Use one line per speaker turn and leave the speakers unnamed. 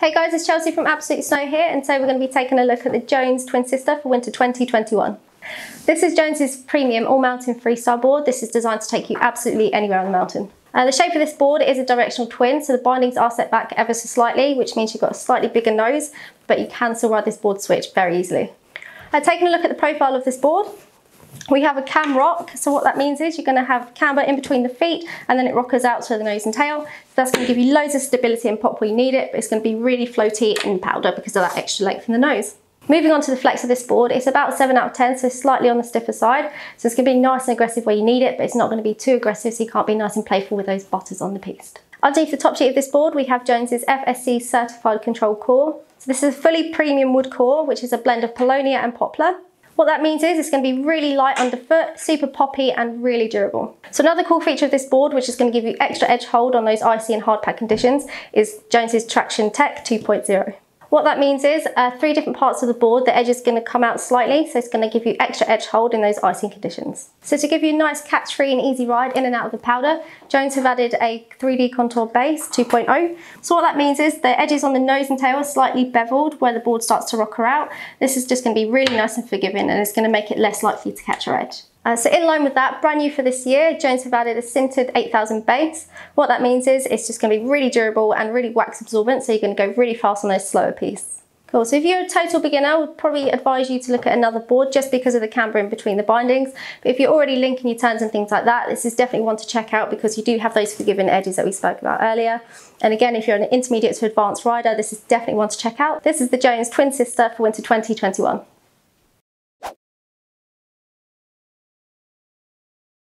Hey guys, it's Chelsea from Absolute Snow here and today we're going to be taking a look at the Jones Twin Sister for winter 2021. This is Jones's premium all mountain freestyle board. This is designed to take you absolutely anywhere on the mountain. Uh, the shape of this board is a directional twin, so the bindings are set back ever so slightly, which means you've got a slightly bigger nose, but you can still ride this board switch very easily. Uh, taking a look at the profile of this board, we have a CamRock, so what that means is you're going to have camber in between the feet and then it rockers out to the nose and tail. That's going to give you loads of stability and pop where you need it, but it's going to be really floaty and powder because of that extra length in the nose. Moving on to the flex of this board, it's about 7 out of 10, so slightly on the stiffer side. So it's going to be nice and aggressive where you need it, but it's not going to be too aggressive, so you can't be nice and playful with those butters on the piste. Underneath the top sheet of this board, we have Jones's FSC certified control core. So this is a fully premium wood core, which is a blend of paulownia and poplar. What that means is it's going to be really light underfoot, super poppy and really durable. So another cool feature of this board, which is going to give you extra edge hold on those icy and hard pack conditions, is Jones's Traction Tech 2.0. What that means is uh, three different parts of the board, the edge is going to come out slightly, so it's going to give you extra edge hold in those icing conditions. So to give you a nice catch-free and easy ride in and out of the powder, Jones have added a 3D contour base 2.0. So what that means is the edges on the nose and tail are slightly beveled where the board starts to rocker out. This is just going to be really nice and forgiving and it's going to make it less likely to catch your edge. Uh, so in line with that, brand new for this year, Jones have added a sintered 8000 base. What that means is it's just going to be really durable and really wax absorbent, so you're going to go really fast on those slower pistes. Cool, so if you're a total beginner, I would probably advise you to look at another board just because of the camber in between the bindings. But if you're already linking your turns and things like that, this is definitely one to check out because you do have those forgiving edges that we spoke about earlier. And again, if you're an intermediate to advanced rider, this is definitely one to check out. This is the Jones twin sister for winter 2021.